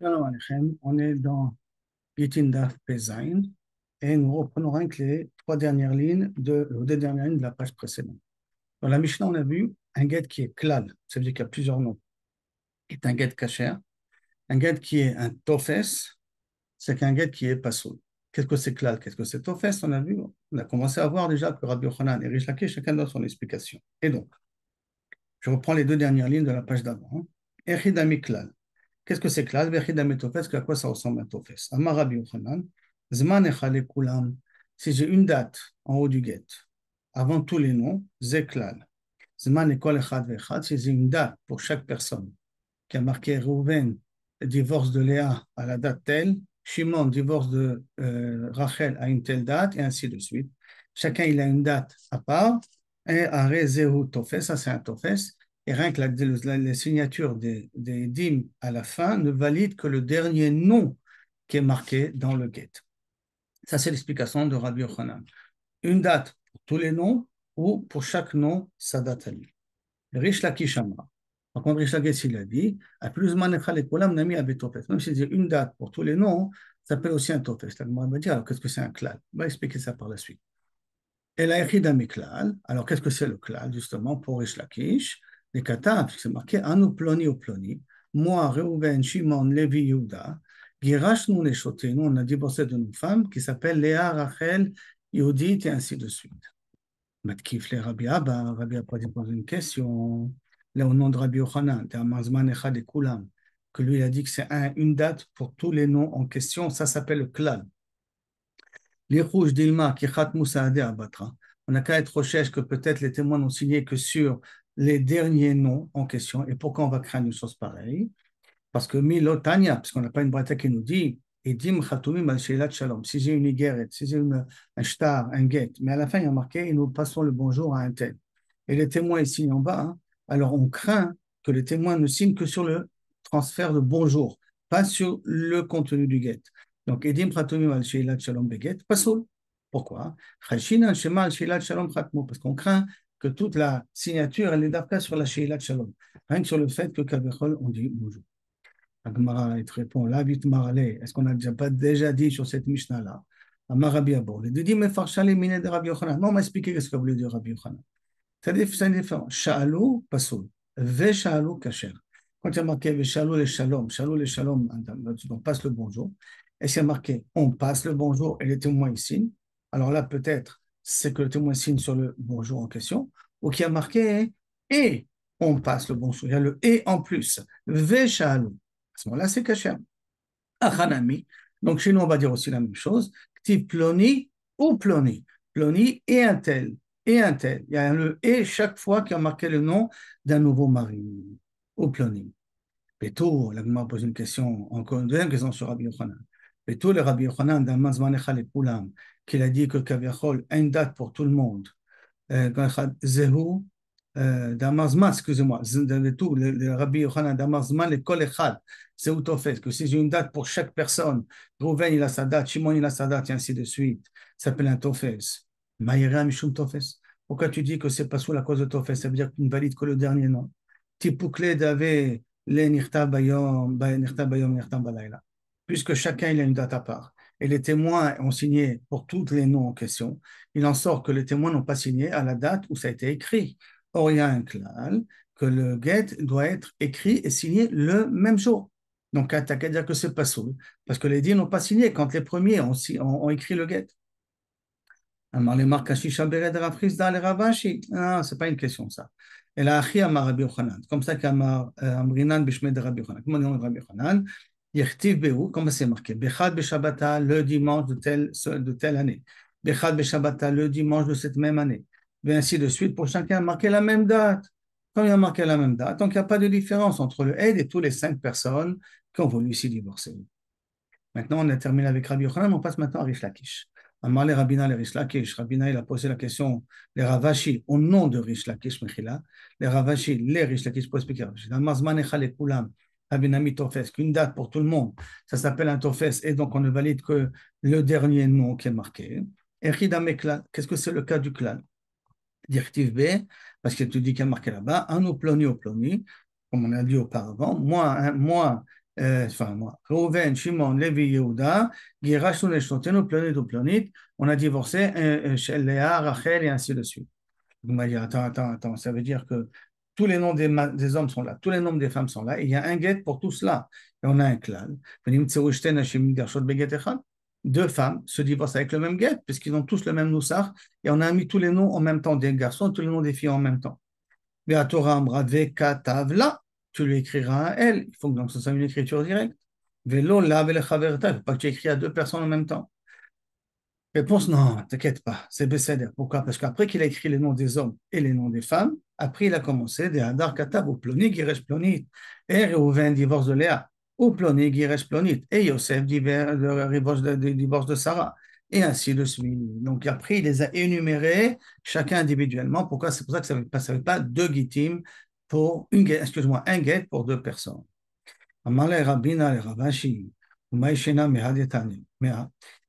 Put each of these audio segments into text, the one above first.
On est dans Gitin Daf Pezain et nous reprenons rien que les trois dernières lignes de, les deux dernières lignes de la page précédente. Dans la Mishnah, on a vu un get qui est klal, ça veut dire qu'il y a plusieurs noms, est un get kacher. Un get qui est un tofes, c'est qu'un get qui est pasoul. Qu'est-ce que c'est klal? Qu'est-ce que c'est tofes? On a vu, on a commencé à voir déjà que Rabbi Yochanan et Rish Lakish, chacun donne son explication. Et donc, je reprends les deux dernières lignes de la page d'avant. Echidami klal. Qu'est-ce que c'est klal À quoi ça ressemble un tofes? Amar Yochanan, Zman kulam. Si j'ai une date en haut du get, avant tous les noms, zeklal. Zman ekol echad vechad, si j'ai une date pour chaque personne qui a marqué Reuven, divorce de Léa à la date telle, Shimon, divorce de euh, Rachel à une telle date, et ainsi de suite. Chacun, il a une date à part. Et Are Zehu Tofes, ça c'est un Tofes. Et rien que la, signature des, dîmes à la fin ne valide que le dernier nom qui est marqué dans le get. Ça, c'est l'explication de Rabbi Yochanan. Une date pour tous les noms ou pour chaque nom, sa date à lui. Rish Lakish Par contre, Rish il a dit, à plus Même si c'est une date pour tous les noms, ça s'appelle aussi un tofes. On va dire, alors qu'est-ce que c'est un klal? On va expliquer ça par la suite. Et la klal, alors qu'est-ce que c'est le klal, justement, pour Rish Lakish? Les Katav, c'est marqué Anu ploni ou ploni, moi, Reuven, Shimon, Levi, Yehuda, Girashnu nous on a divorcé de nos femmes qui s'appellent Léa, Rachel, Yehudit et ainsi de suite. Matkif le Rabbi Abba, Rabbi Abba pose une question, là au nom de Rabbi Yochanan, Amazman Echad et Kulam, que lui a dit que c'est un, une date pour tous les noms en question, ça s'appelle le. Les rouges d'Ilma, qui Moussa Abatra. On n'a qu'à être recherche que peut-être les témoins n'ont signé que sur les derniers noms en question. Et pourquoi on va craindre une chose pareille Parce que Milotania, parce qu'on n'a pas une braïta qui nous dit Edim Khatumim al Shalom. Si j'ai une guerre, si j'ai un shtar, un get, mais à la fin il y a marqué et nous passons le bonjour à un tel. Et les témoins ici en bas, hein. alors on craint que les témoins ne signent que sur le transfert de bonjour, pas sur le contenu du get. Donc Edim Khatumim al Shalom beget, pas Pourquoi? Parce qu'on craint que toute la signature, elle est d'après sur la Sheila Shalom. Rien que sur le fait que Kavechol, on dit bonjour. Agmara, il te répond, là, vite marale, est-ce qu'on n'a déjà pas déjà dit sur cette Mishnah-là Amarabi Abor, il dit, mais farchali mine de Rabbi Yochanan. Non, on m'a expliqué ce que voulait dire Rabbi Yochanan. C'est différent. Sha'alou, pasoul. Ve sha'alou, kasher. Quand il y a marqué Ve sha'alou le shalom, sha'alou le shalom, on passe le bonjour. Et s'il y a marqué on passe le bonjour et les témoins ici, alors là, peut-être, c'est que le témoin signe sur le bonjour en question, ou qui a marqué et on passe le bonjour. Il y a le et en plus. Veshalou. À ce moment-là, c'est caché. Achanami. Donc chez nous, on va dire aussi la même chose. Type ploni ou ploni. Ploni et un tel. Et un tel. Il y a le et chaque fois qui a marqué le nom d'un nouveau mari. Ou ploni. Péto, là, on pose une question, encore une deuxième question sur Rabbi Yochanan. Péto, le Rabbi Yochanan, dans Mazmanecha le Poulam, qu'il a dit que Kaviachol a une date pour tout le monde. Euh, Zehu, euh, Damazman, excusez-moi, le Rabbi Yochanan Damazman, le Kol Echad, Zehu Tofet, que si j'ai une date pour chaque personne, Rouven il a sa date, Shimon il a sa date, et ainsi de suite, ça s'appelle un Tofes. Maïra Mishum Tofes. Pourquoi tu dis que c'est pas sous la cause de Tofes Ça veut dire qu'il ne valide que le dernier nom. Tipoukle d'ave le Nirta Bayom, Nirta Bayom, Nirta Balayla. Puisque chacun il a une date à part et les témoins ont signé pour tous les noms en question, il en sort que les témoins n'ont pas signé à la date où ça a été écrit. Or, il y a un klal que le get doit être écrit et signé le même jour. Donc, tu qu'à dire que c'est pas soul, parce que les dix n'ont pas signé quand les premiers ont, écrit le get. Alors, les. Non, c'est pas une question, ça. Et Rabbi Yochanan. Comme ça qu'Amar euh, Amrinan Bishmed Rabbi Yochanan. Comment on dit Rabbi Yochanan? Yertiv Behu, comment c'est marqué Bechad Beshabata, le dimanche de telle, de telle année. Bechad Beshabata, le dimanche de cette même année. Et ainsi de suite, pour chacun marquer la même date. Comme il a marqué la même date, donc il n'y a pas de différence entre le aide et tous les cinq personnes qui ont voulu s'y divorcer. Maintenant, on a terminé avec Rabbi Yochanan, on passe maintenant à Rish Lakish. Amar les Rabina, les Rish Lakish. Rabina, il a posé la question, les Ravashi, au nom de Rish Lakish, Mechila. Les Ravashi, les Rish Lakish, pour expliquer. Abinami Tofes, qu'une date pour tout le monde, ça s'appelle un Tofes, et donc on ne valide que le dernier nom qui est marqué. Qu'est-ce que c'est le cas du clan? Directive B, parce que tu dis qu'il y a marqué là-bas, un ou ploni ou ploni, comme on a dit auparavant, moi, moi euh, enfin moi, Reuven, Shimon, Levi, Yehuda, Girashnu Neshnotenu, Plonit ou Plonit, on a divorcé Léa, Rachel et ainsi de suite. Vous m'avez dit, attends, attends, attends, ça veut dire que tous les noms des, hommes sont là, tous les noms des femmes sont là, et il y a un guet pour tout cela. Et on a un clan. Deux femmes se divorcent avec le même guet, puisqu'ils ont tous le même noussar, et on a mis tous les noms en même temps des garçons, tous les noms des filles en même temps. Tu lui écriras à elle. Il faut que ce soit une écriture directe. Vélo, là, il ne faut pas que tu écris à deux personnes en même temps. Réponse non, t'inquiète pas, c'est Besséder. Pourquoi? Parce qu'après qu'il a écrit les noms des hommes et les noms des femmes, après il a commencé des Hadar Katab ou Ploni, Giresh Plonit, et Reuven divorce de Léa, ou Ploni, Giresh Plonit, et Yosef divorce de, de Sarah, et ainsi de suite. Donc après, il les a énumérés, chacun individuellement. Pourquoi? C'est pour ça que ça ne veut pas deux gitim pour une excuse-moi, un guet pour deux personnes.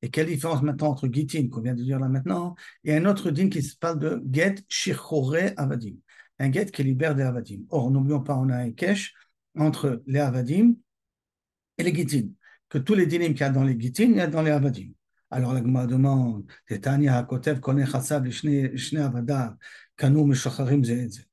Et quelle différence maintenant entre gitin qu'on vient de dire là maintenant? Et un autre din qui se parle de get shirchore avadim, un get qui libère des avadim. Or, n'oublions pas, on a un kesh entre les avadim et les gitin, que tous les dinim qu'il y a dans les gitin, il y a dans les avadim. Alors la Gemara demande, Tanya Hakotev connaît Chassav Shne Avadav, Kanu Meshacharim Zedze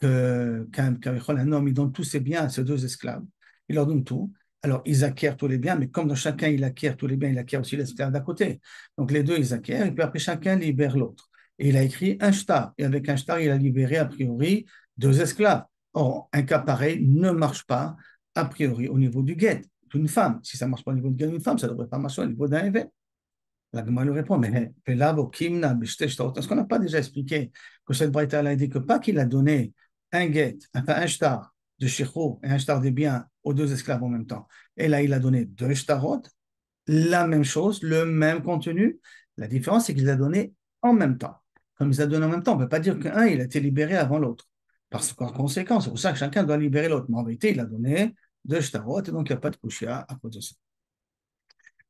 qu'un homme, il donne tous ses biens à ses deux esclaves. Il leur donne tout. Alors, ils acquièrent tous les biens, mais comme dans chacun, il acquiert tous les biens, il acquiert aussi l'esclave d'à côté. Donc, les deux, ils acquièrent, et puis après, chacun libère l'autre. Il a écrit un shtar. Et avec un shtar, il a libéré, a priori, deux esclaves. Or, un cas pareil ne marche pas, a priori, au niveau du guet d'une femme. Si ça ne marche pas au niveau du guet d'une femme, ça ne devrait pas marcher au niveau d'un évêque. La Gemara lui répond, mais est-ce qu'on n'a pas déjà expliqué que cette braïta a dit que pas qu'il a donné un guet, enfin un shtar de shirou et un shtar des biens aux deux esclaves en même temps. Et là, il a donné deux shtarot, la même chose, le même contenu. La différence, c'est qu'il a donné en même temps. Comme il a donné en même temps, on ne peut pas dire qu'un, il a été libéré avant l'autre. Parce qu'en conséquence, c'est pour ça que chacun doit libérer l'autre. Mais en vérité, il a donné deux shtarot, et donc il n'y a pas de kushia à cause de ça.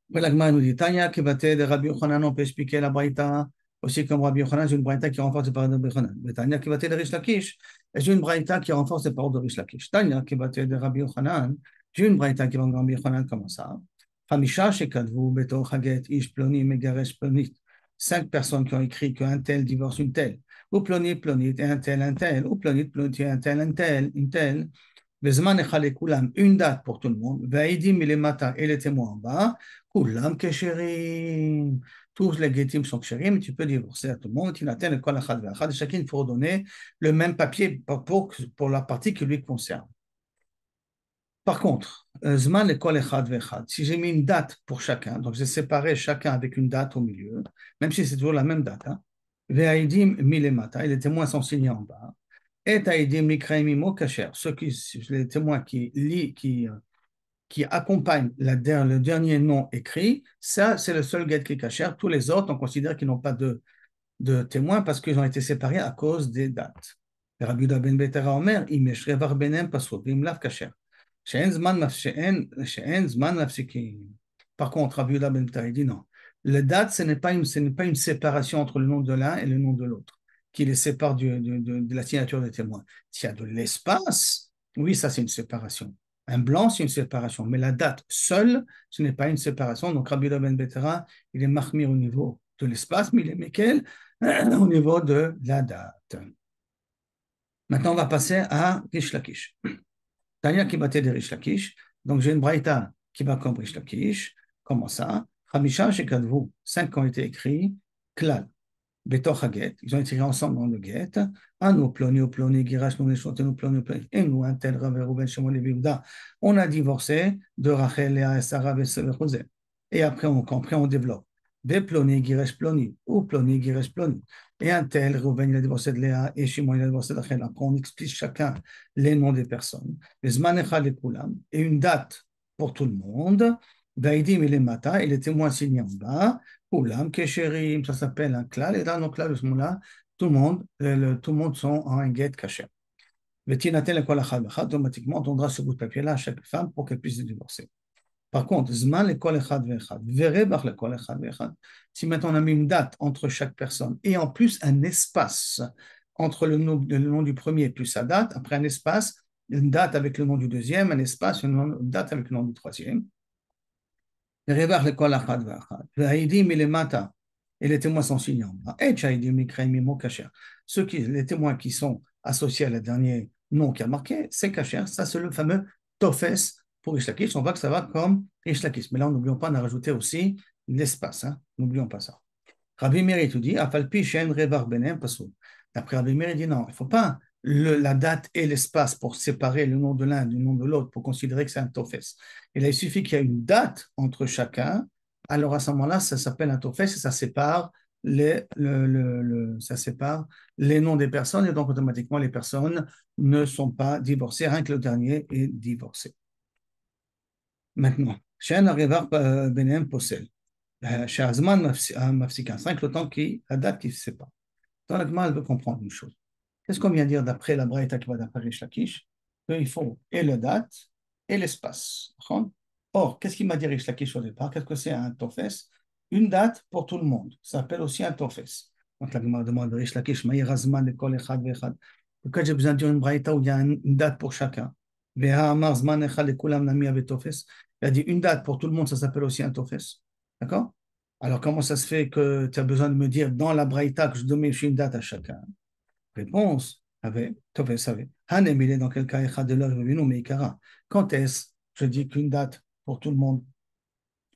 L'agma nous dit, Tanya, qui de Rabbi Yochanan, on peut expliquer la braïta aussi comme Rabbi Yochanan, j'ai une braïta qui renforce les paroles de Rabbi Yochanan. Mais Tanya qui battait de Rish Lakish, j'ai une braïta qui renforce les paroles de Rish Lakish. Tanya qui battait de Rabbi Yochanan, j'ai une braïta qui va de Rabbi Yochanan comme ça? Hamisha shekadvu beto chaget ish ploni megaresh plonit. Cinq personnes qui ont écrit qu'un tel divorce une telle. Ou plonit plonit et un tel un tel. Ou plonit plonit et un tel un tel une telle. Une date pour tout le monde. Et les témoins en bas. Kulam kesherim tous les guettim sont chérim, tu peux divorcer à tout le monde, tu n'atteins le kol achad ve'achad, chacun il faut donner le même papier pour, pour la partie qui lui concerne. Par contre, euh, zman le kol echad ve'achad, si j'ai mis une date pour chacun, donc j'ai séparé chacun avec une date au milieu, même si c'est toujours la même date, hein, milemata, et les témoins sont signés en bas, et aidim mikraim kacher, ceux qui, les témoins qui, lit, qui euh, qui accompagne la, le dernier nom écrit, ça, c'est le seul guet qui est caché. Tous les autres, on considère qu'ils n'ont pas de, de témoins parce qu'ils ont été séparés à cause des dates. Rabbi ben Betera Omer, Imeshrevar benem pasuvim lav kacher. Par contre, Rabbi Ben Betera dit non. La date, ce n'est pas, une, séparation entre le nom de l'un et le nom de l'autre, qui les sépare de, la signature des témoins. S'il y a de l'espace, oui, ça c'est une séparation. Un blanc, c'est une séparation, mais la date seule, ce n'est pas une séparation. Donc Rabbi Ben Betera, il est marmir au niveau de l'espace, mais il est Mekel au niveau de la date. Maintenant, on va passer à Lakish. Tania qui battait des Rish Lakish. Donc j'ai une braïta qui va comme Rish Lakish. Comment ça? Hamisha vous cinq ont été écrits. Klal, Betor Haget, ils ont été écrits ensemble dans le Get. Anu ploni ploni, girash nous chantons ploni ploni. Et nous, un tel Rav Ruben Shimon et On a divorcé de Rachel et Sarah et José. Et après on comprend, on développe. Des ploni, girash ploni ou ploni, girash ploni. Et un tel, Reuven, il a divorcé de Léa, et Shimon, il a divorcé de Rachel. Après, on explique chacun les noms des personnes. Le et une date pour tout le monde. Vaïdim et les Mata, et les témoins signés en bas. Oulam, Kesherim, ça s'appelle un klal, et dans nos klal, ce moment-là, tout le monde, euh, tout le monde sont en guet caché. Vetinatel le automatiquement, on donnera ce bout de papier-là à chaque femme pour qu'elle puisse se divorcer. Par contre, zman le kol echad ve'echad, verebach le kol echad ve'echad. Si maintenant on a mis une date entre chaque personne et en plus un espace entre le nom, le nom du premier plus sa date, après un espace, une date avec le nom du deuxième, un espace, une date avec le nom du troisième. Et les témoins sont signés en bas. Ceux qui, les témoins qui sont associés à le dernier nom qui a marqué, c'est caché. Ça, c'est le fameux Tofes pour Ishlakish. On voit que ça va comme Ishlakish. Mais là, n'oublions pas, on a rajouté aussi l'espace. Hein. N'oublions pas ça. Rabbi Meir tout dit, Afalpi Shen Revar Benem D'après Rabbi Meir, il dit non, il ne faut pas la date et l'espace pour séparer le nom de l'un du nom de l'autre, pour considérer que c'est un tofes. Et là, il suffit qu'il y ait une date entre chacun. Alors à ce moment-là, ça s'appelle un tofes et ça sépare les, le, ça sépare les noms des personnes et donc automatiquement les personnes ne sont pas divorcées, rien que le dernier est divorcé. Maintenant, Shen Revar Benem Posel. Chez Azman Mafsika, c'est le temps qui, la date qui se sépare. Dans la elle veut comprendre une chose. Qu'est-ce qu'on vient dire d'après la Braïta qui va d'après Lakish? Qu'il faut et la date et l'espace. Or, qu'est-ce qu'il m'a dit Lakish au départ? Qu'est-ce que c'est un tofes? Une date pour tout le monde. Ça s'appelle aussi un tofes. Donc la Gemara demande de Rish Lakish, pourquoi j'ai besoin de dire une Braïta où il y a une date pour chacun? Il a dit une date pour tout le monde, ça s'appelle aussi un tofes. D'accord? Alors comment ça se fait que tu as besoin de me dire dans la Braïta que je donne une date à chacun? Réponse avec Topé savait. Hanem, il est dans quel cas? De Quand est-ce je dis qu'une date pour tout le monde,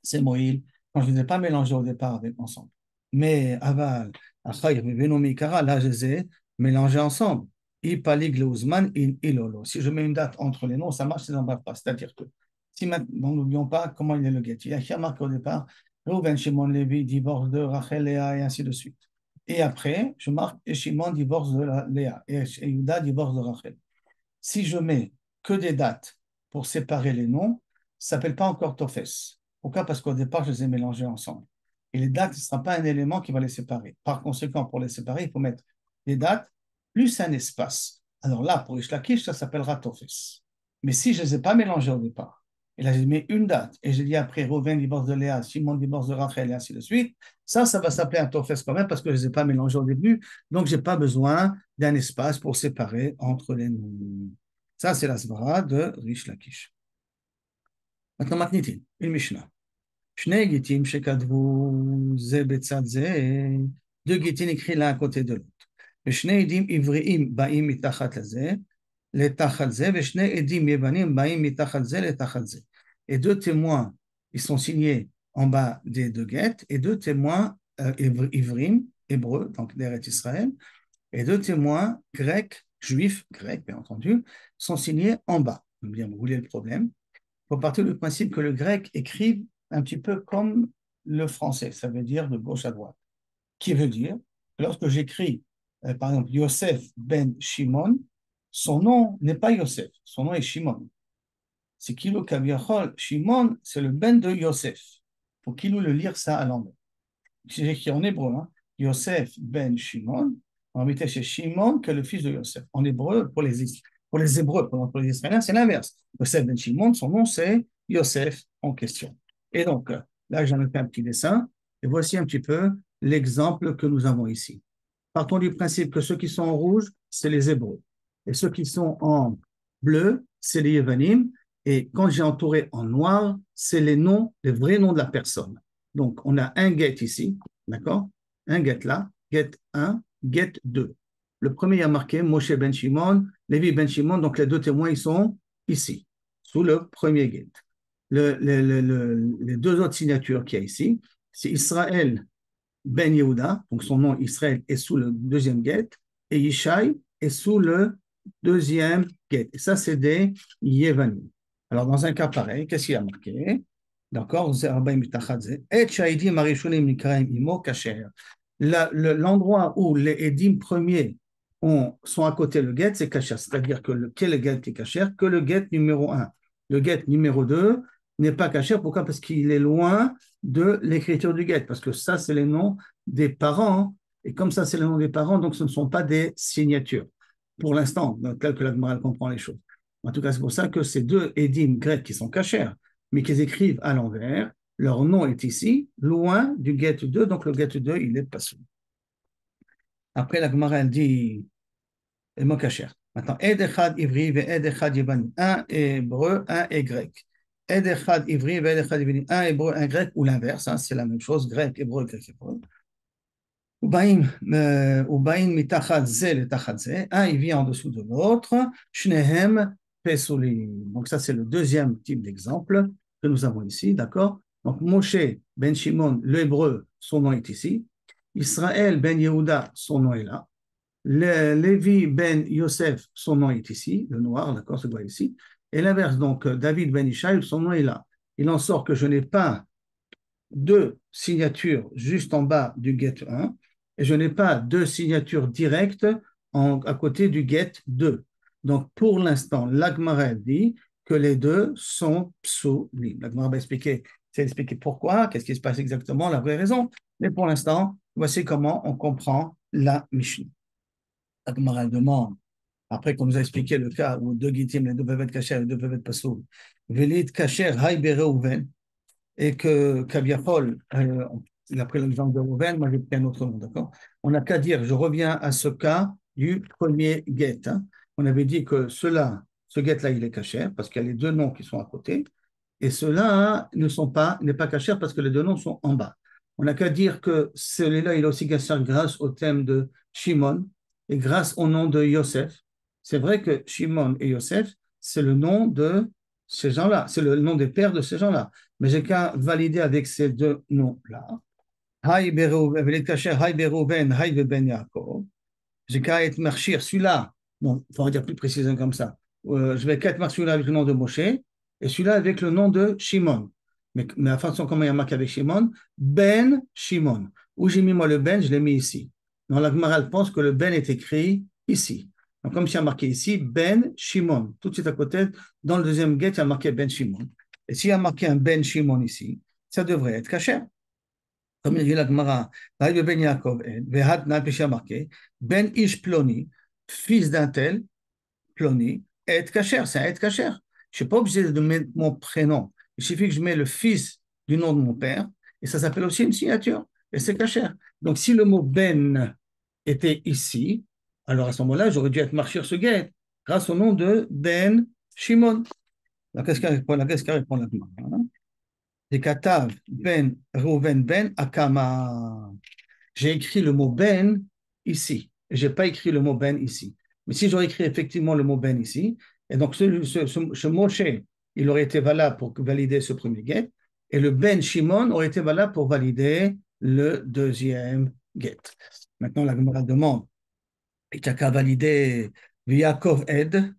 c'est Moïl, quand je ne les ai pas mélangés au départ ensemble. Mais Aval, là, je les ai mélangés ensemble. Ipalig, Leuzman, in Ilolo. Si je mets une date entre les noms, ça marche, ça n'en va pas. C'est-à-dire que, si maintenant, n'oublions pas comment il est le guet. Il y a marqué au départ, Reuven, Shimon, Levi, divorce de Rachel, Léa, et ainsi de suite. Et après, je marque et Shimon divorce de Léa et Yuda divorce de Rachel. Si je mets que des dates pour séparer les noms, ça ne s'appelle pas encore Tofes. Pourquoi Parce qu'au départ, je les ai mélangés ensemble. Et les dates, ce ne sera pas un élément qui va les séparer. Par conséquent, pour les séparer, il faut mettre des dates plus un espace. Alors là, pour Ishlakish, ça s'appellera Tofes. Mais si je ne les ai pas mélangés au départ, et là, j'ai mis une date. Et j'ai dit après, Rovin divorce de Léa, Simon divorce de Rachel, et ainsi de suite. Ça, ça va s'appeler un tofes quand même parce que je ne les ai pas mélangés au début. Donc, je n'ai pas besoin d'un espace pour séparer entre les noms. Ça, c'est la svara de Rish Lakish. Maintenant, Matnitin, une Mishnah. Deux gitin écrits l'un à côté de l'autre. ושני עדים עבריים באים מתחת לזה, לתחת זה, ושני עדים יוונים באים מתחת זה לתחת זה et deux témoins, ils sont signés en bas des deux guettes, et deux témoins euh, ivrim, hébreux, donc d'Eretz Israël, et deux témoins grecs, juifs, grecs bien entendu, sont signés en bas. Bien, vous voulez le problème Il faut partir du principe que le grec écrit un petit peu comme le français, ça veut dire de gauche à droite. Qui veut dire, lorsque j'écris, euh, par exemple, Yosef ben Shimon, son nom n'est pas Yosef, son nom est Shimon c'est Kilo Kaviachol, Shimon, c'est le ben de Yosef. Faut Kilo le lire ça à l'anglais. C'est écrit en hébreu, hein. Yosef ben Shimon, en réalité c'est Shimon que le fils de Yosef. En hébreu, pour les, pour les Hébreux, pour les Israéliens, c'est l'inverse. Yosef ben Shimon, son nom c'est Yosef en question. Et donc, là j'en ai fait un petit dessin, et voici un petit peu l'exemple que nous avons ici. Partons du principe que ceux qui sont en rouge, c'est les Hébreux. Et ceux qui sont en bleu, c'est les Yevanim. Et quand j'ai entouré en noir, c'est les noms, les vrais noms de la personne. Donc, on a un get ici, d'accord? Un get là, get 1, get 2. Le premier a marqué Moshe Ben Shimon, Levi Ben Shimon, donc les deux témoins, ils sont ici, sous le premier get. les deux autres signatures qu'il y a ici, c'est Israël Ben Yehuda, donc son nom Israël est sous le deuxième get, et Yishai est sous le deuxième get. Et ça, c'est des Yevanim. Alors, dans un cas pareil, qu'est-ce qu'il y a marqué? D'accord L'endroit où les édim premiers sont à côté le get, c'est kasher. C'est-à-dire que le, quel qui est kasher? Que le get numéro 1. Le get numéro 2 n'est pas kasher. Pourquoi? Parce qu'il est loin de l'écriture du get. Parce que ça, c'est les noms des parents. Et comme ça, c'est les noms des parents, donc ce ne sont pas des signatures. Pour l'instant, tel que l'admiral comprend les choses. En tout cas, c'est pour ça que ces deux édim grecs qui sont cachés, mais qu'ils écrivent à l'envers, leur nom est ici, loin du get 2, donc le get 2, il est pas sous. Après, la dit, et. Maintenant, Ed Echad. Un hébreu, un est grec. Edechad Ivri, Edechad Ivri, un hébreu, un grec, ou l'inverse, hein, c'est la même chose, grec, hébreu, grec, hébreu. Ubaim, euh, Ubaim mitachadze le tachadze, un il vient en dessous de l'autre, Shnehem Donc ça c'est le deuxième type d'exemple que nous avons ici, d'accord? Donc Moshe ben Shimon, l'hébreu, son nom est ici, Israël ben Yehuda, son nom est là, le, Lévi ben Yosef, son nom est ici, le noir, d'accord, se voit ici, et l'inverse, donc David ben Ishaïl, son nom est là. Il en sort que je n'ai pas deux signatures juste en bas du get 1 et je n'ai pas deux signatures directes à côté du get 2. Donc pour l'instant, l'Agmara dit que les deux sont psaulim. L'Agmara va expliquer, expliquer pourquoi, qu'est-ce qui se passe exactement, la vraie raison. Mais pour l'instant, voici comment on comprend la Mishnah. L'Agmara demande, après qu'on nous a expliqué le cas où deux gitim, les deux être cachés, les deux être pasoul, velit kacher hay et que Kaviachol, euh, il a pris l'exemple de Rouven, moi j'ai pris un autre nom, d'accord? On n'a qu'à dire, je reviens à ce cas du premier get. Hein. On avait dit que cela, ce get-là, il est caché parce qu'il y a les deux noms qui sont à côté, et ceux-là ne sont pas, n'est pas caché parce que les deux noms sont en bas. On n'a qu'à dire que celui-là, il est aussi caché grâce au thème de Shimon et grâce au nom de Yosef. C'est vrai que Shimon et Yosef, c'est le nom de ces gens-là, c'est le nom des pères de ces gens-là. Mais j'ai qu'à valider avec ces deux noms-là. J'ai qu'à être marchir, celui-là, bon, il faut dire plus précisément comme ça. Euh, je vais qu'à être marchir avec le nom de Moshe et celui-là avec le nom de Shimon. Mais, mais la façon comment il y a marqué avec Shimon, Ben Shimon. Où j'ai mis moi le Ben, je l'ai mis ici. Dans la pense que le Ben est écrit ici. Donc, comme a marqué ici, Ben Shimon, tout de suite à côté, dans le deuxième get, il y a marqué Ben Shimon. Et s'il y a marqué un Ben Shimon ici, ça devrait être caché comme il dit la Gemara, Ben Yaakov, marqué, Ben Ish Ploni, fils d'un tel, Ploni, est kacher, c'est un être kacher. Je ne suis pas obligé de mettre mon prénom. Il suffit que je mette le fils du nom de mon père, et ça s'appelle aussi une signature, et c'est kacher. Donc si le mot Ben était ici, alors à ce moment-là, j'aurais dû être marché sur ce guet, grâce au nom de Ben Shimon. Qu'est-ce qu'elle répond la Gemara Katav ben Reuven ben Akama. J'ai écrit le mot ben ici. Je n'ai pas écrit le mot ben ici. Mais si j'aurais écrit effectivement le mot ben ici, et donc ce, ce, ce, Moshe, il aurait été valable pour valider ce premier get, et le ben Shimon aurait été valable pour valider le deuxième get. Maintenant, la Gemara demande, qu'a validé Yaakov Ed,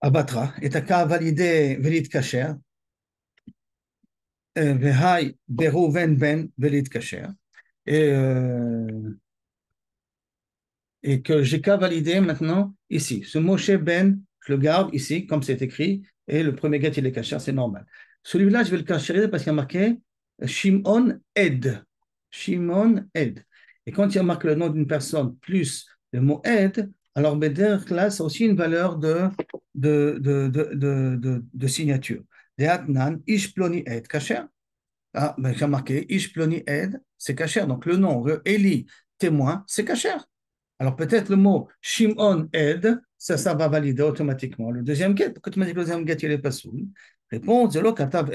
Abatra, qu'a validé Velit Kacher, euh, Berouven Ben Kacher, euh, et, que j'ai qu'à valider maintenant ici. Ce Moshe Ben, je le garde ici, comme c'est écrit, et le premier get, il est Kacher, c'est normal. Celui-là, je vais le cacheriser parce qu'il y a marqué Shimon Ed. Shimon Ed. Et quand il y a marqué le nom d'une personne plus le mot Ed, alors Beder, là, c'est aussi une valeur de, de, de, de, de, de signature. Ish Ploni Ed, Kacher? Ah, ben, j'ai marqué Ish Ploni Ed, c'est Kacher. Donc le nom, Eli, témoin, c'est Kacher. Alors peut-être le mot Shimon Ed, ça, ça va valider automatiquement. Le deuxième get, pourquoi tu m'as dit que le deuxième get, il n'est pas sous Réponse, Zelo Katav.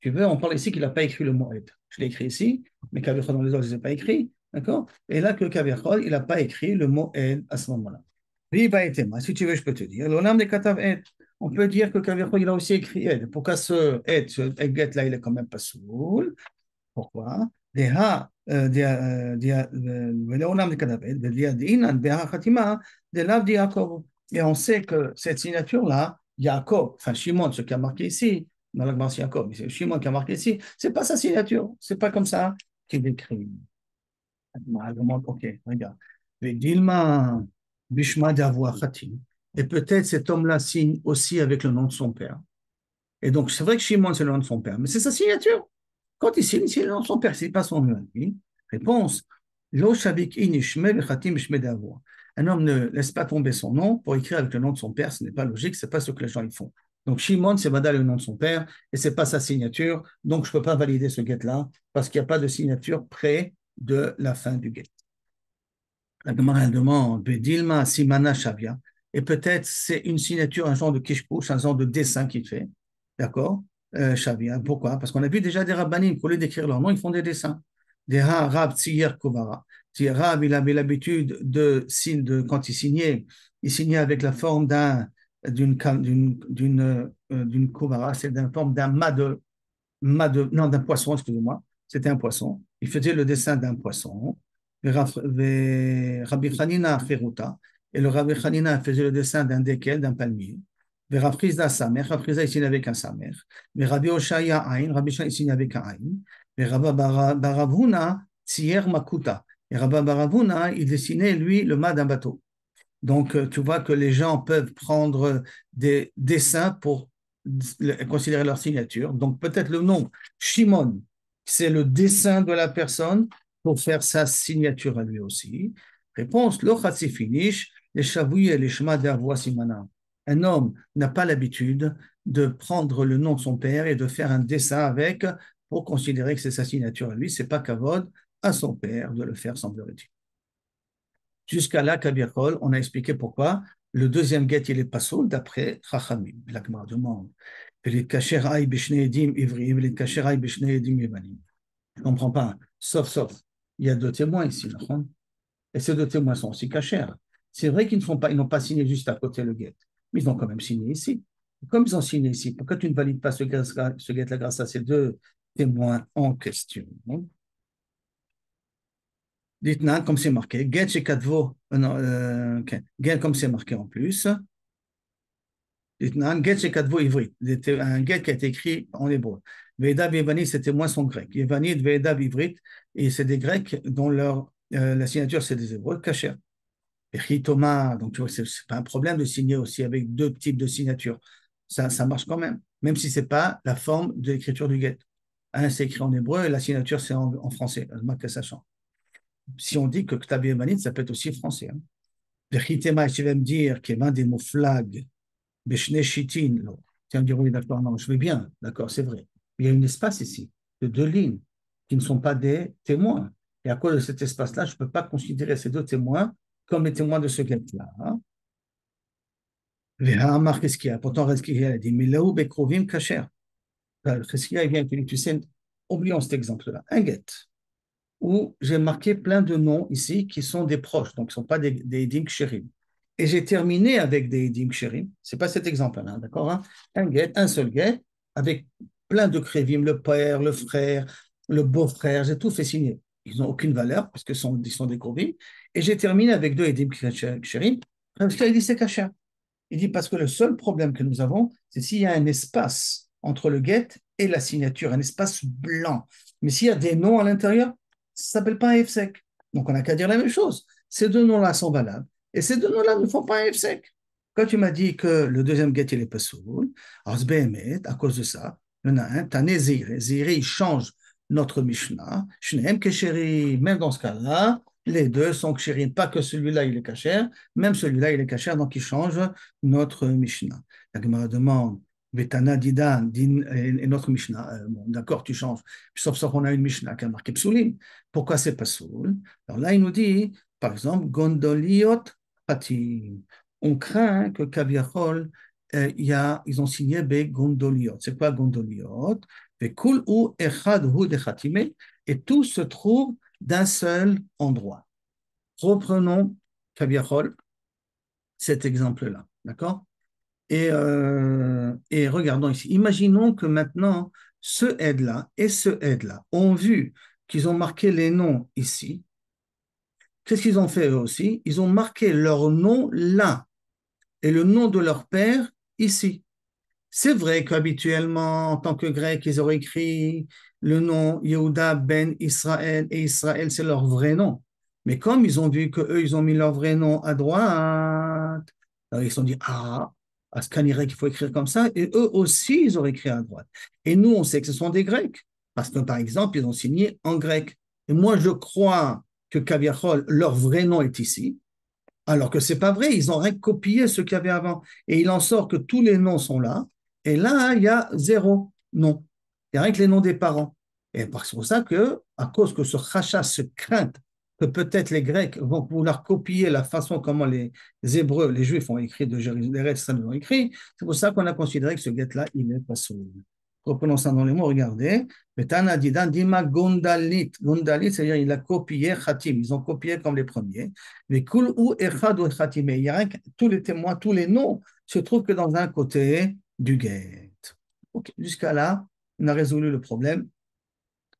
Tu veux, on parle ici qu'il n'a pas écrit le mot Ed. Je l'ai écrit ici, mais Kavichol dans les autres, je ne pas écrit. D'accord? Et là, que Kavichol, il n'a pas écrit le mot Ed à ce moment-là. Si tu veux, je peux te dire. L'onam de Katav Ed on peut dire que Kavirko, il a aussi écrit aide. Pourquoi ce aide, ce get là, il est quand même pas soul? Pourquoi? Et on sait que cette signature-là, Jacob, enfin Shimon, ce qui a marqué ici, dans la Jacob, c'est Shimon qui a marqué ici, c'est pas sa signature, c'est pas comme ça qu'il écrit. Ok, regarde. Bishma. Et peut-être cet homme-là signe aussi avec le nom de son père. Et donc, c'est vrai que Shimon, c'est le nom de son père, mais c'est sa signature. Quand il signe, c'est le nom de son père, c'est pas son nom. Réponse. Un homme ne laisse pas tomber son nom pour écrire avec le nom de son père, ce n'est pas logique, c'est pas ce que les gens font. Donc Shimon, c'est Vada le nom de son père, et c'est pas sa signature, donc je peux pas valider ce guet-là, parce qu'il n'y a pas de signature près de la fin du guet. La Gemara demande, Bedilma Simana Shavia, et peut-être c'est une signature, un genre de kishkouch, un genre de dessin qu'il fait, d'accord? Euh, Shavia. Pourquoi? Parce qu'on a vu déjà des rabbanim, au lieu d'écrire leur nom, ils font des dessins. Des Rab Tsiyer Kovara. Rab, il avait l'habitude de, de, quand il signait, il signait avec la forme d'un d'une d'une euh, d'une c'est la forme d'un mât mât de non d'un poisson excusez-moi c'était un poisson il faisait le dessin d'un poisson. Rabbi Hanina Feruta et le Rabbi Hanina faisait le dessin d'un déquel d'un palmier. Rav Chizda Samer Rav Chizda il signe avec un Samer Rabbi Oshaya Ain Rabbi Oshaya il signe avec un Ain Rabbi Baravuna Tsier Makuta. Et Rabbi Baravuna il dessinait lui le mât d'un bateau. Donc, euh, tu vois que les gens peuvent prendre des dessins pour considérer leur signature. Donc, peut-être le nom Shimon, c'est le dessin de la personne pour faire sa signature à lui aussi. Réponse, le finish, les chavouilles les chemins simana. Un homme n'a pas l'habitude de prendre le nom de son père et de faire un dessin avec pour considérer que c'est sa signature à lui. C'est pas kavod à son père de le faire, semblerait-il. Jusqu'à là, Kabirkol, on a expliqué pourquoi le deuxième guet, il est pas saoul d'après Chachamim. Je ne comprends pas. Sauf, sauf. Il y a deux témoins ici, Et ces deux témoins sont aussi cachers. C'est vrai qu'ils n'ont pas, signé juste à côté le guet, mais ils ont quand même signé ici. Comme ils ont signé ici, pourquoi tu ne valides pas ce guet-là grâce à ces deux témoins en question? Dites-nous comme c'est marqué. Get chez Kadvo, euh, get comme c'est marqué en plus. Dites-nous, get chez Kadvo ivri. Un get qui a été écrit en hébreu. Veda Yevani, c'était moins son grec. Yevani, Veda ivrit, et c'est des grecs dont leur, euh, la signature c'est des hébreux, kacher. Et Thomas, donc tu vois, c'est pas un problème de signer aussi avec deux types de signatures. Ça, ça marche quand même, même si c'est pas la forme de l'écriture du get. Un, c'est écrit en hébreu et la signature, c'est en, en français. que si on dit que Ktabi Emanit, ça peut être aussi français. Hein. Vechitema, tu vas me dire qu'il y a des mots flag, Beshne Shitin, me dire oui, d'accord, non, je vais bien, d'accord, c'est vrai. Il y a un espace ici, de deux lignes, qui ne sont pas des témoins. Et à cause de cet espace-là, je ne peux pas considérer ces deux témoins comme les témoins de ce guet-là. Hein. y a Pourtant, Rezkia a dit Milaou Bekrovim Kacher. Rezkia vient et Tu sais, oublions cet exemple-là. Un guet où j'ai marqué plein de noms ici qui sont des proches, donc ce ne sont pas des, des Edim Et j'ai terminé avec des Edim Ksherim. Ce n'est pas cet exemple-là, d'accord hein? Un guet, un seul guet, avec plein de Krévim, le père, le frère, le beau-frère, j'ai tout fait signer. Ils n'ont aucune valeur parce qu'ils sont, des Krovim. Et j'ai terminé avec deux Edim Ksherim. Parce dit c'est caché. Il dit parce que le seul problème que nous avons, c'est s'il y a un espace entre le guet et la signature, un espace blanc. Mais s'il y a des noms à l'intérieur, ça ne s'appelle pas un F-sec. Donc, on n'a qu'à dire la même chose. Ces deux noms-là sont valables. Et ces deux noms-là ne font pas un F-sec. Quand tu m'as dit que le deuxième get, il est pas soul, à cause de ça, il y en a un, t'as Néziré. Ziré, il change notre Mishnah. Shneem Kesheri, même dans ce cas-là, les deux sont Kesherim. Pas que celui-là, il est Kacher, même celui-là, il est Kacher, donc il change notre Mishnah. La Gemara demande, Betana Didan, et notre Mishnah, euh, d'accord, tu changes. Sauf qu'on a une Mishnah qui a marqué Psulim. Pourquoi c'est pas Soul Alors là, il nous dit, par exemple, Gondoliot. On craint que Kaviachol, euh, ils ont signé Be Gondoliot. C'est quoi Gondoliot? Et tout se trouve d'un seul endroit. Reprenons Kaviachol, cet exemple-là. D'accord? Et, euh, et regardons ici. Imaginons que maintenant, ce aide-là et ce aide-là ont vu qu'ils ont marqué les noms ici. Qu'est-ce qu'ils ont fait eux aussi? Ils ont marqué leur nom là et le nom de leur père ici. C'est vrai qu'habituellement, en tant que grec, ils auraient écrit le nom Yehuda ben Israël et Israël, c'est leur vrai nom. Mais comme ils ont vu que eux, ils ont mis leur vrai nom à droite, alors ils se sont dit ah à ce qu'il faut écrire comme ça, et eux aussi, ils auraient écrit à droite. Et nous, on sait que ce sont des Grecs, parce que par exemple, ils ont signé en grec. Et moi, je crois que Kaviachol, leur vrai nom est ici, alors que c'est pas vrai, ils ont recopié ce qu'il y avait avant. Et il en sort que tous les noms sont là, et là, il y a zéro nom. Il n'y a rien que les noms des parents. Et c'est pour ça que, à cause que ce rachat, ce crainte que peut-être les Grecs vont vouloir copier la façon comment les, Hébreux, les Juifs ont écrit de Jérusalem, ont écrit. C'est pour ça qu'on a considéré que ce guet-là, il n'est pas sauvé. Reprenons ça dans les mots, regardez. Betana Didan Dima Gondalit. Gondalit, c'est-à-dire il a copié Khatim. Ils ont copié comme les premiers. Mais Kul ou Echad ou. Il y a tous les témoins, tous les noms se trouvent que dans un côté du guet. Jusqu'à là, on a résolu le problème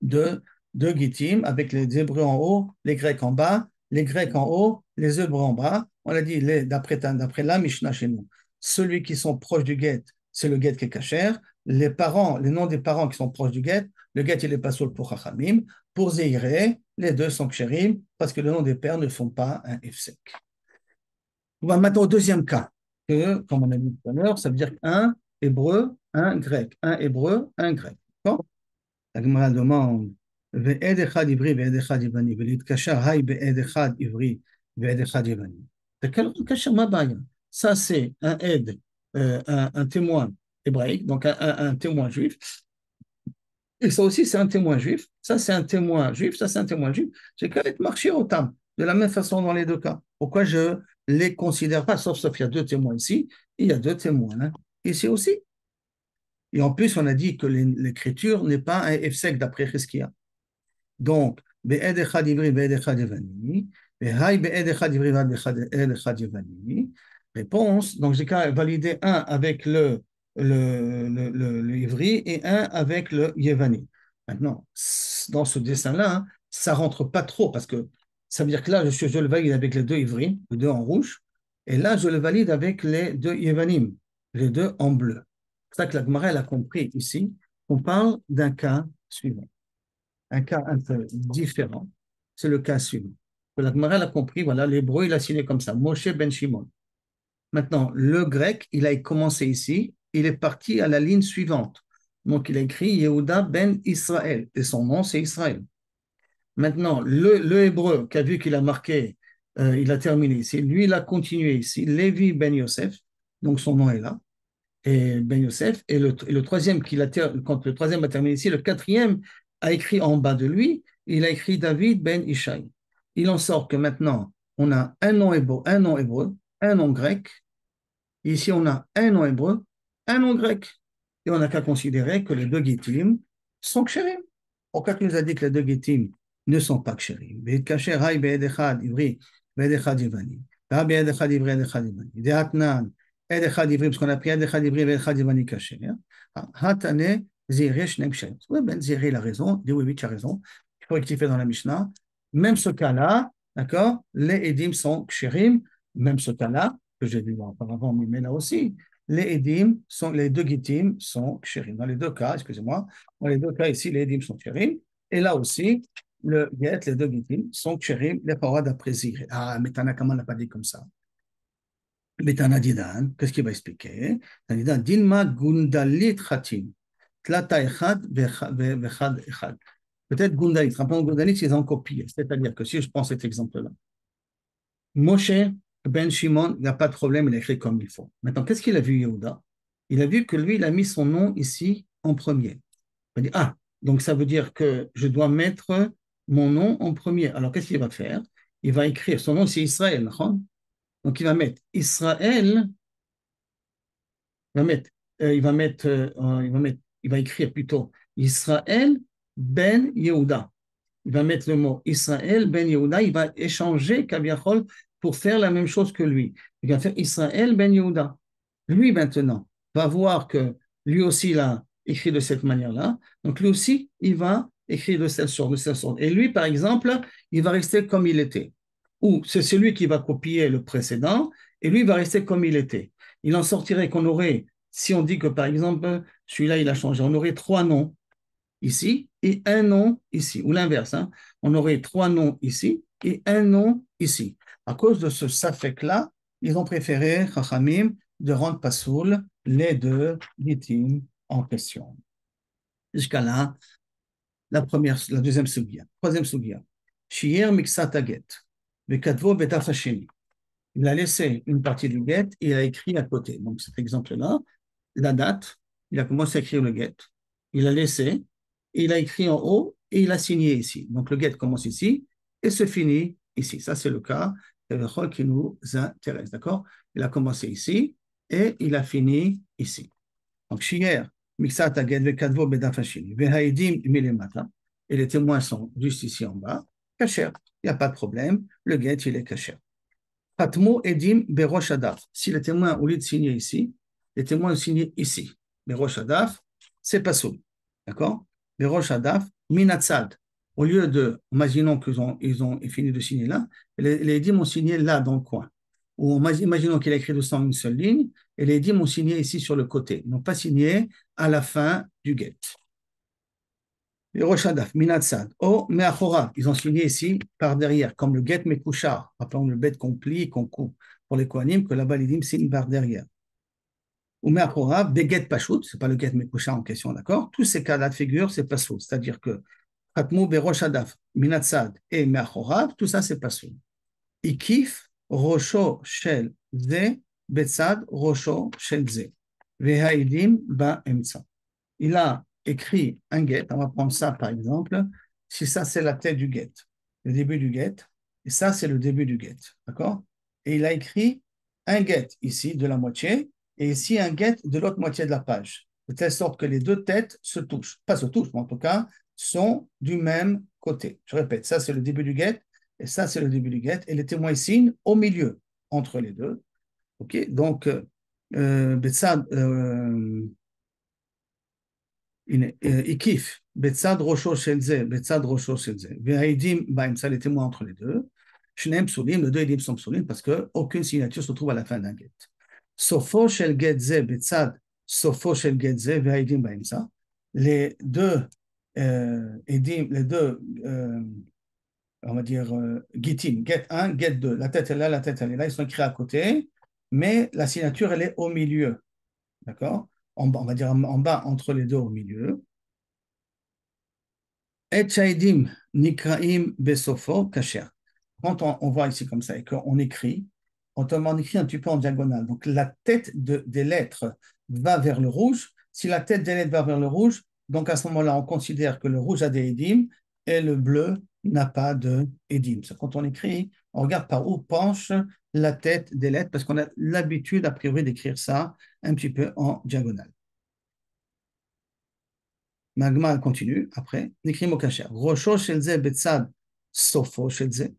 de de avec les Hébreux en haut, les Grecs en bas, les Grecs en haut, les Hébreux en bas. On l'a dit d'après la Mishnah chez nous. Celui qui sont proches du guet, c'est le guet qui est cachère Les parents, les noms des parents qui sont proches du guet, le guet il est pas seul pour Chachamim. Pour Zeiré, les deux sont kshérim parce que le nom des pères ne font pas un ifsek. On va maintenant au deuxième cas, que, comme on a dit tout à l'heure, ça veut dire un hébreu, un grec. Un hébreu, un grec. La Gemara demande ועד אחד עברי ועד אחד יווני, ולהתקשר היי בעד אחד עברי ועד אחד יווני. וכן קשר, מה הבעיה? Ça, c'est un hébraïque, donc un, témoin juif. Et ça aussi, c'est un témoin juif. Ça, c'est un témoin juif. Ça, c'est un témoin juif. J'ai qu'à être marché au tam, de la même façon dans les deux cas. Pourquoi je ne les considère pas, sauf, sauf il y a deux témoins ici, il y a deux témoins hein, ici aussi. Et en plus, on a dit que l'écriture n'est pas un efsek d'après Cheskia. Donc, réponse, donc j'ai qu'à valider un avec le le, le, ivri et un avec le yevani. Maintenant, dans ce dessin-là, hein, ça rentre pas trop parce que ça veut dire que là, je, le valide avec les deux ivri, les deux en rouge, et là, je le valide avec les deux yevanim, les deux en bleu. C'est ça que la a compris ici qu'on parle d'un cas suivant un cas un peu différent, c'est le cas suivant. La a compris, voilà, l'hébreu, il a signé comme ça, Moshe ben Shimon. Maintenant, le grec, il a commencé ici, il est parti à la ligne suivante. Donc, il a écrit Yehuda ben Israël, et son nom, c'est Israël. Maintenant, le, hébreu qui a vu qu'il a marqué, euh, il a terminé ici, lui, il a continué ici, Lévi ben Yosef, donc son nom est là, et ben Yosef, et le, troisième, qui a, quand le troisième a terminé ici, le quatrième, a écrit en bas de lui, il a écrit David ben Ishaï. Il en sort que maintenant, on a un nom hébreu, un nom hébreu, un nom grec. Ici, on a un nom hébreu, un nom grec. Et on n'a qu'à considérer que les deux Gittim sont kshérim. Pourquoi tu nous as dit que les deux Gittim ne sont pas kshérim ivri, ivri, parce qu'on a pris ivri, yivani kasher. Hatane, Zéré, Shnem, Shem. Oui, Ben Zéré, il a raison. Dit oui, oui, tu as raison. Il faut rectifier dans la Mishnah. Même ce cas-là, d'accord, les Edim sont Ksherim. Même ce cas-là, que j'ai vu auparavant, mais là aussi, les Edim, sont, les deux Gittim sont Ksherim. Dans les deux cas, excusez-moi, dans les deux cas ici, les Edim sont Ksherim. Et là aussi, le Get, les deux Gittim sont Ksherim, les paroles d'après. Ah, mais Tanakama n'a pas dit comme ça? Mais Tanadidan, qu'est-ce qu'il va expliquer? Tanadidan, Dilma Gundalit Khatim. Peut-être Gundalit. Rappelons Gundalit, ils ont copié. C'est-à-dire que si je prends cet exemple-là, Moshe Ben Shimon, il n'y a pas de problème, il a écrit comme il faut. Maintenant, qu'est-ce qu'il a vu, Yehuda? Il a vu que lui, il a mis son nom ici en premier. Il a dit, ah, donc ça veut dire que je dois mettre mon nom en premier. Alors, qu'est-ce qu'il va faire? Il va écrire, son nom c'est Israël, donc il va mettre Israël, il va mettre, euh, il va mettre, euh, il va mettre il va écrire plutôt Israël ben Yehuda. Il va mettre le mot Israël ben Yehuda, il va échanger Kaviachol pour faire la même chose que lui. Il va faire Israël ben Yehuda. Lui maintenant va voir que lui aussi a écrit de cette manière-là. Donc lui aussi, il va écrire de cette sorte, de cette sorte. Et lui, par exemple, il va rester comme il était. Ou c'est celui qui va copier le précédent, et lui va rester comme il était. Il en sortirait qu'on aurait si on dit que, par exemple, celui-là, il a changé, on aurait trois noms ici et un nom ici, ou l'inverse, hein. on aurait trois noms ici et un nom ici. À cause de ce safek-là, ils ont préféré, Chachamim, de rendre pasoul les deux litim en question. Jusqu'à là, la première, la deuxième sugia. Troisième sugia. Shier miksataget. Il a laissé une partie du get et il a écrit à côté. Donc cet exemple-là, la date, il a commencé à écrire le get, il a laissé, il a écrit en haut et il a signé ici. Donc le get commence ici et se finit ici. Ça, c'est le cas qui nous intéresse, d'accord? Il a commencé ici et il a fini ici. Donc, Shier, Mixat Aged Vekadvo Bedafashini, Vehaidim Milemata, et les témoins sont juste ici en bas, Kacher, il n'y a pas de problème, le get, il est Kacher. Patmo Edim Berosh Adaf, si le témoin, au lieu de signer ici, les témoins ont signé ici. Berosh Adaf, c'est pas d'accord? Berosh Adaf, Minatzad, au lieu de, imaginons qu'ils ont, ils ont fini de signer là, les, les dîmes ont signé là dans le coin. Ou imaginons qu'il a écrit de en une seule ligne, et les dîmes ont signé ici sur le côté. Ils n'ont pas signé à la fin du. Les Roshadaf, Minatsad, O Meachora, ils ont signé ici par derrière, comme le get Mekouchar, rappelons le bet qu'on plie, qu'on coupe pour les Kohanim, que là-bas les dîmes signent par derrière. Ou Meachora, Beget Pashut, ce n'est pas le get Mekouchar en question, d'accord? Tous ces cas-là de figure, c'est pas c'est-à-dire que Khatmou Minatsad et tout ça c'est pas sous. Ikif Rosho Shel Ze, Betsad Rosho Shel Ze. Ba. Il a écrit un get, on va prendre ça par exemple, si ça c'est la tête du get, le début du get, et ça c'est le début du get, d'accord? Et il a écrit un get ici de la moitié, et ici un get de l'autre moitié de la page, de telle sorte que les deux têtes se touchent, pas se touchent, mais en tout cas sont du même côté. Je répète, ça c'est le début du get et ça c'est le début du get et les témoins signent au milieu entre les deux. Ok, donc euh, Betsad euh, Ikif, Betsad Rosho Shelze, Betsad Rosho Shelze, Ve'aidim ça les témoins entre les deux. Shneim Psulim, les deux Edim sont Psulim parce qu'aucune signature se trouve à la fin d'un get. Sofo Shel Get Ze, Betsad, Sofo Shel Get Ze, Ve'aidim ça Les deux euh, les deux, euh, on va dire, euh, Gitim, get 1, get 2. La tête est là, la tête elle est là, ils sont écrits à côté, mais la signature, elle est au milieu. D'accord? On va dire en bas, entre les deux, au milieu. Et Chaidim, Nikraim, Besofo, Kacher. Quand on, voit ici comme ça et qu'on écrit, on, on écrit un petit peu en diagonale. Donc la tête de, des lettres va vers le rouge. Si la tête des lettres va vers le rouge, donc à ce moment-là, on considère que le rouge a des édimes et le bleu n'a pas de édim. Quand on écrit, on regarde par où penche la tête des lettres parce qu'on a l'habitude, a priori, d'écrire ça un petit peu en diagonale. Magma continue après. Nikrimo kacher. Rocho shelze betsad sofo shelze.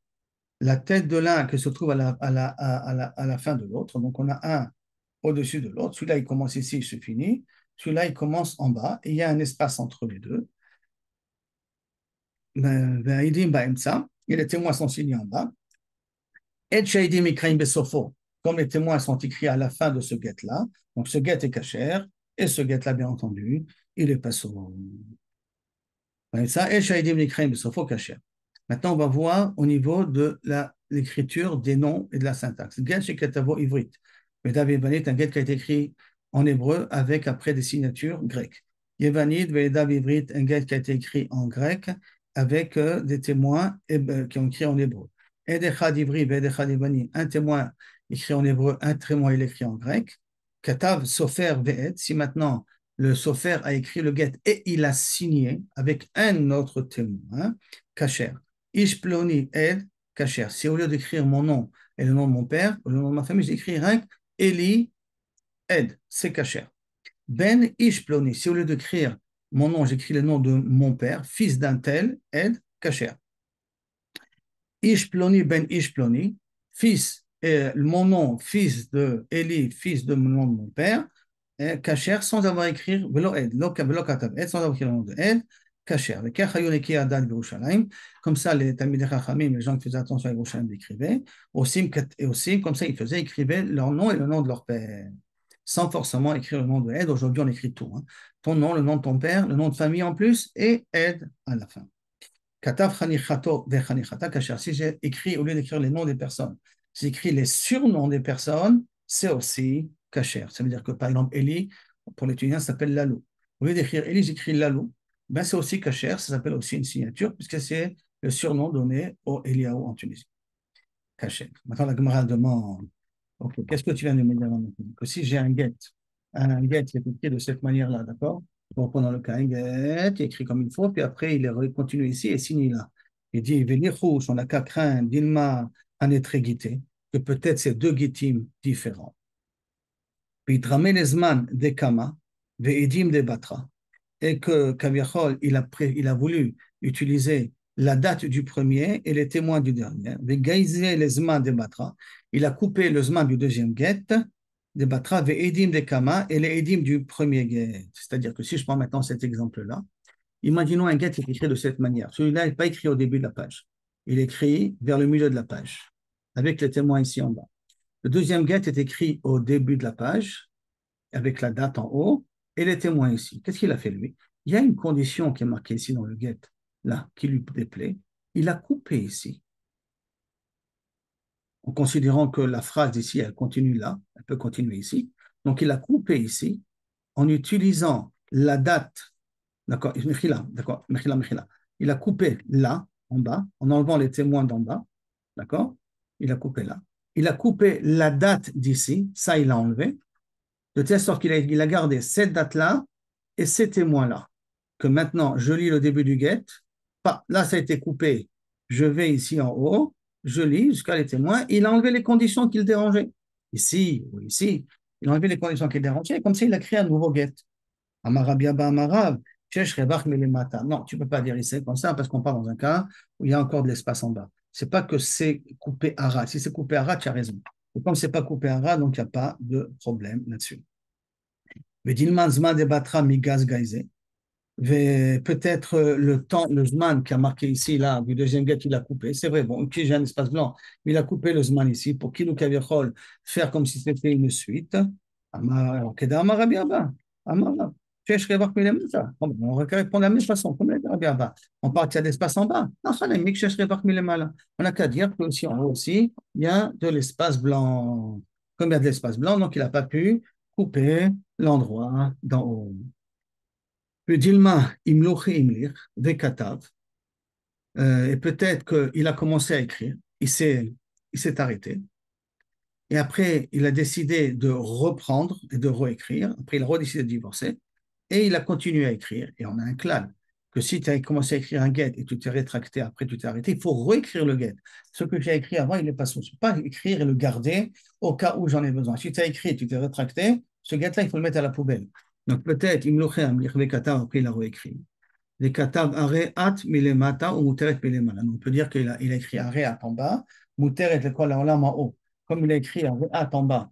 La tête de l'un qui se trouve à la, à la, à la, à la fin de l'autre. Donc on a un au-dessus de l'autre. Celui-là, il commence ici, il se finit. Celui-là, il commence en bas et il y a un espace entre les deux. Ben, ben, et les témoins sont signés en bas. Et comme les témoins sont écrits à la fin de ce guet-là, donc ce guet est cachère, et ce guet-là, bien entendu, il est pas Ça, Maintenant, on va voir au niveau de l'écriture des noms et de la syntaxe. Get chez Ketavo Ivrit. David Banit, un get qui a été écrit en hébreu avec après des signatures grecques. Yevanid, Vedav Ivrit, un guet qui a été écrit en grec avec euh, des témoins euh, qui ont écrit en hébreu. Un témoin écrit en hébreu, un témoin il écrit en grec. Katav Sofer Ve'ed, si maintenant le Sofer a écrit le get et il a signé avec un autre témoin, Kacher. Ishploni Ed, Kacher. Si au lieu d'écrire mon nom et le nom de mon père, ou le nom de ma famille, j'écris rien Eli Ed, c'est Kacher. Ben Ishploni, si au lieu d'écrire mon nom, j'écris le nom de mon père, fils d'un tel, Ed, Kacher. Ishploni Ben Ishploni, fils, et mon nom, fils de Eli, fils de mon nom de mon père, Kacher, sans avoir écrit, velo Ed, sans avoir écrit le nom de Ed, Kacher. Comme ça, les Talmidei Chachamim, les gens qui faisaient attention à Yerushalayim l'écrivaient. Aussi, comme ça, ils faisaient, écrivaient leur nom et le nom de leur père sans forcément écrire le nom de Ed. Aujourd'hui, on écrit tout. Hein. Ton nom, le nom de ton père, le nom de famille en plus, et Ed à la fin. Si j'ai écrit, au lieu d'écrire les noms des personnes, j'écris les surnoms des personnes, c'est aussi kacher. Ça veut dire que, par exemple, Eli, pour l'étudiant, s'appelle Lalou. Au lieu d'écrire Eli, j'écris Lalou. Ben, c'est aussi kacher, ça s'appelle aussi une signature, puisque c'est le surnom donné au Eliaou en Tunisie. Kacher. Maintenant, la Gemara demande qu'est-ce que tu viens de me dire Que si j'ai un get, un get est écrit de cette manière-là, d'accord? Pour prendre le cas, un get, écrit comme il faut, puis après il est continue ici et signe là. Il dit, on n'a qu'à craindre, d'ilma que peut-être c'est deux guitim différents. Puis les des kama, des batra, et que Kaviachol, il a, il a voulu utiliser la date du premier et les témoins du dernier. il a coupé le zman du deuxième guet, des batra, edim des kama, et les edim du premier guet. C'est-à-dire que si je prends maintenant cet exemple-là, imaginons un guet qui est écrit de cette manière. Celui-là n'est pas écrit au début de la page. Il écrit vers le milieu de la page, avec les témoins ici en bas. Le deuxième guet est écrit au début de la page, avec la date en haut, et les témoins ici. Qu'est-ce qu'il a fait lui? Il y a une condition qui est marquée ici dans le guet, là, qui lui déplaît. Il a coupé ici. En considérant que la phrase ici, elle continue là, elle peut continuer ici. Donc il a coupé ici en utilisant la date, d'accord, d'accord, il a coupé là, en bas, en enlevant les témoins d'en bas, d'accord? Il a coupé là. Il a coupé la date d'ici, ça il a enlevé, de telle sorte qu'il a, il a gardé cette date-là et ces témoins-là. Que maintenant, je lis le début du get. Là, ça a été coupé. Je vais ici en haut, je lis jusqu'à les témoins. Il a enlevé les conditions qui le dérangeaient. Ici ou ici, il a enlevé les conditions qui le dérangeaient. Comme ça, il a créé un nouveau get. Amarabiaba Amarav. Non, tu ne peux pas dire ici comme ça parce qu'on parle dans un cas où il y a encore de l'espace en bas. Ce n'est pas que c'est coupé à ras. Si c'est coupé à ras, tu as raison. Et comme ce n'est pas coupé à ras, donc il n'y a pas de problème là-dessus. Peut-être le temps, le Zman qui a marqué ici, là, du deuxième get, il a coupé. C'est vrai, bon, qui j'ai un espace blanc, il a coupé le Zman ici pour qu'il nous faire comme si c'était une suite. On va répondre de la même façon, comme On part qu'il y a l'espace en bas. On n'a qu'à dire que en haut aussi, il y a de l'espace blanc. Comme il y a de l'espace blanc, donc il n'a pas pu couper l'endroit d'en haut. Dilma, Imlich, Vekatav. Euh, et peut-être qu'il a commencé à écrire, il s'est, arrêté. Et après, il a décidé de reprendre et de réécrire. Après, il a redécidé de divorcer. Et il a continué à écrire, et on a un clan, que si tu as commencé à écrire un get et tu t'es rétracté, après tu t'es arrêté, il faut réécrire le get. Ce que tu as écrit avant, il n'est pas sous. Pas écrire et le garder au cas où j'en ai besoin. Si tu as écrit et tu t'es rétracté, ce get-là, il faut le mettre à la poubelle. Donc peut-être, il a réécrit. Les katav areat milemata ou muteret milemala. On peut dire qu'il a, il a écrit areat en bas, muteret le kol en haut. Comme il a écrit areat en bas,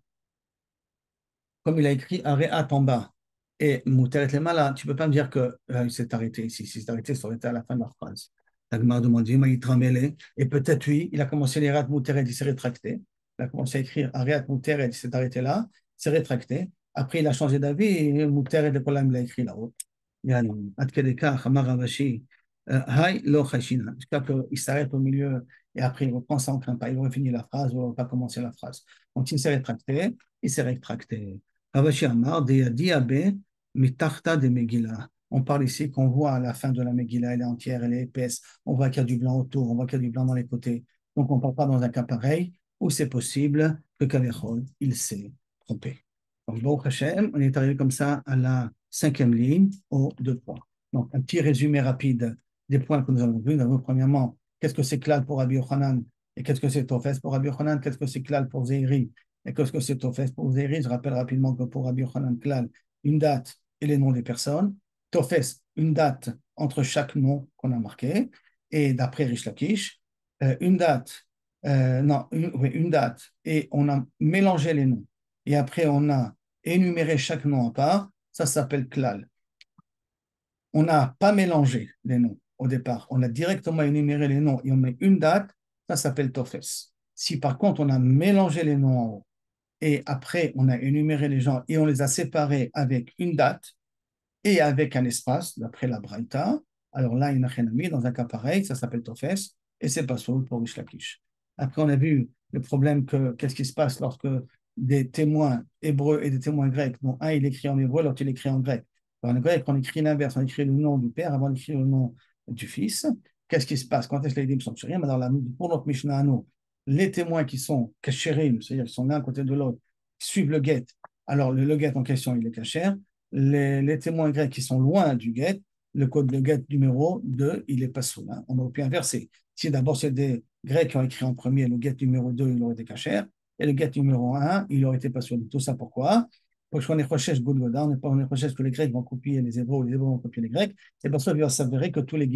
comme il a écrit areat en bas, et Mouteret les malades, tu ne peux pas me dire qu'il euh, s'est arrêté ici. S'il s'est arrêté, ça aurait été à la fin de la phrase. La Gemara demande, il Et peut-être, oui, il a commencé les rats Mouteret, il s'est rétracté. Il a commencé à écrire Ariat Mouteret, il s'est arrêté là, il s'est rétracté. Après, il a changé d'avis et Mouteret, le problème, il a écrit chashina. Jusqu'à qu'il s'arrête au milieu et après il reprend sans crainte pas. Il aurait fini la phrase ou il pas commencer la phrase. Donc il s'est rétracté, il s'est rétracté. Amar, de. On parle ici qu'on voit à la fin de la Megillah, elle est entière, elle est épaisse. On voit qu'il y a du blanc autour, on voit qu'il y a du blanc dans les côtés. Donc on ne parle pas dans un cas pareil où c'est possible que Kavechol, il s'est trompé. Donc, bon Hashem, on est arrivé comme ça à la cinquième ligne aux deux points. Donc, un petit résumé rapide des points que nous avons vus. Premièrement, qu'est-ce que c'est Klal pour Rabbi Yochanan et qu'est-ce que c'est Tofes pour Rabbi Yochanan, qu'est-ce que c'est Klal pour Zeiri et qu'est-ce que c'est Tofes pour Zeiri. Je rappelle rapidement que pour Rabbi Yochanan, Klal, une date et les noms des personnes. Tofes, une date entre chaque nom qu'on a marqué. Et d'après Rish Lakish, euh, une date, euh, non, une, date, et on a mélangé les noms. Et après, on a énuméré chaque nom en part. Ça s'appelle klal. On n'a pas mélangé les noms au départ. On a directement énuméré les noms et on met une date. Ça s'appelle tofes. Si par contre, on a mélangé les noms en haut et après, on a énuméré les gens et on les a séparés avec une date et avec un espace, d'après la Braïta. Alors là, il y a un dans un cas pareil, ça s'appelle Tofes, et c'est pas pour Rishlakish. Après, on a vu le problème que qu'est-ce qui se passe lorsque des témoins hébreux et des témoins grecs, dont un il écrit en hébreu, l'autre il écrit en grec. en grec, on écrit l'inverse, on écrit le nom du père avant d'écrire le nom du fils. Qu'est-ce qui se passe? Quand est-ce que les sont rien Alors, pour notre Mishnah nous, les témoins qui sont kasherim, c'est-à-dire qui sont l'un côté de l'autre, suivent le guet. Alors, le, guet en question, il est caché. Les, témoins grecs qui sont loin du guet, le code de get numéro 2, il est pas sous. Hein. On aurait pu inverser. Si d'abord c'est des Grecs qui ont écrit en premier, le get numéro 2, il aurait été cachère, et le get numéro 1, il aurait été pas sous. Tout ça pourquoi? Parce qu'on est recherche on n'est pas on recherche que les Grecs vont copier les Hébreux, les Hébreux vont copier les Grecs. C'est pour ça qu'il va s'avérer que tous les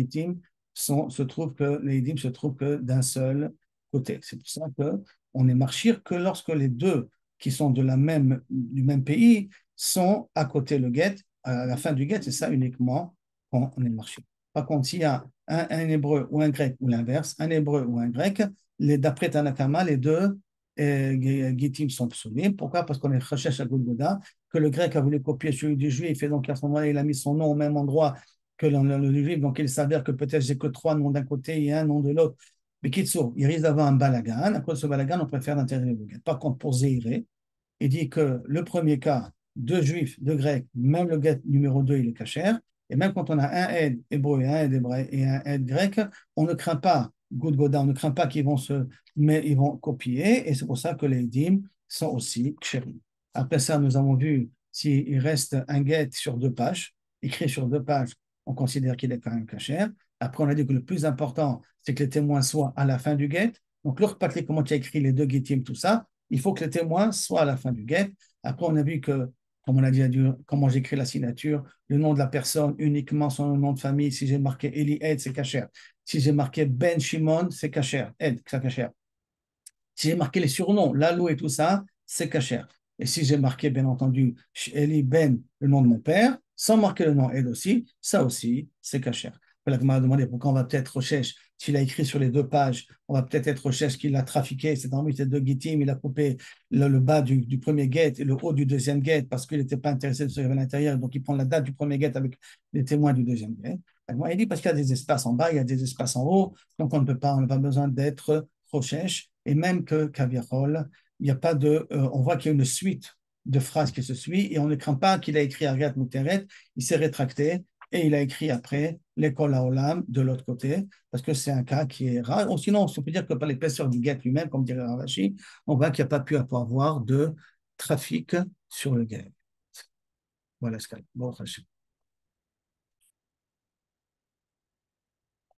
sont, se trouvent que les se trouvent que d'un seul côté. C'est pour ça qu'on est marchir que lorsque les deux qui sont de la même, du même pays sont à côté le get, à la fin du get, c'est ça uniquement quand on est marché. Par contre, s'il y a un, un, hébreu ou un grec ou l'inverse, un hébreu ou un grec, d'après Tanakama, les deux Gittim sont psaumes. Pourquoi? Parce qu'on est recherche à Golgoda, que le grec a voulu copier celui du juif, et donc à ce moment-là, il a mis son nom au même endroit que le, le, juif, donc il s'avère que peut-être j'ai que trois noms d'un côté et un nom de l'autre. Mais Kitsour, il risque d'avoir un balagan. À cause de ce balagan, on préfère l'intérieur du get. Par contre, pour Zéiré, il dit que le premier cas, deux juifs, deux grecs, même le get numéro 2, il est cachère. Et même quand on a un aide hébreu et un aide hébreu et un aide grec, on ne craint pas, Good on ne craint pas qu'ils vont se, mais ils vont copier. Et c'est pour ça que les dîmes sont aussi chéris. Après ça, nous avons vu s'il reste un get sur deux pages, écrit sur deux pages, on considère qu'il est quand même cachère. Après, on a dit que le plus important, c'est que les témoins soient à la fin du get. Donc, lorsque Patrick, comment tu as écrit les deux guettim, tout ça, il faut que les témoins soient à la fin du get. Après, on a vu que, comme on a dit, comment j'écris la signature, le nom de la personne, uniquement son nom de famille. Si j'ai marqué Eli Ed, c'est cachère. Si j'ai marqué Ben Shimon, c'est cachère. Ed, c'est cachère. Si j'ai marqué les surnoms, Lalo et tout ça, c'est cachère. Et si j'ai marqué, bien entendu, Eli Ben, le nom de mon père, sans marquer le nom Ed aussi, ça aussi, c'est cachère. La m'a demandé pourquoi on va peut-être recherche, s'il a écrit sur les deux pages, on va peut-être être recherche qu'il a trafiqué, c'est dans ces deux il a coupé le, bas du, premier gate et le haut du deuxième gate parce qu'il n'était pas intéressé de se à l'intérieur, donc il prend la date du premier gate avec les témoins du deuxième Il dit parce qu'il y a des espaces en bas, il y a des espaces en haut, donc on ne peut pas, on n'a pas besoin d'être recherche, et même que Cavirol, il n'y a pas de, euh, on voit qu'il y a une suite de phrases qui se suit et on ne craint pas qu'il a écrit Ariat Mouteret, il s'est rétracté et il a écrit après l'école à Olam de l'autre côté, parce que c'est un cas qui est rare. Ou sinon, on peut dire que par l'épaisseur du guet lui-même, comme dirait Ravashi, on voit qu'il n'y a pas pu avoir de trafic sur le guet. Voilà ce cas. Bon,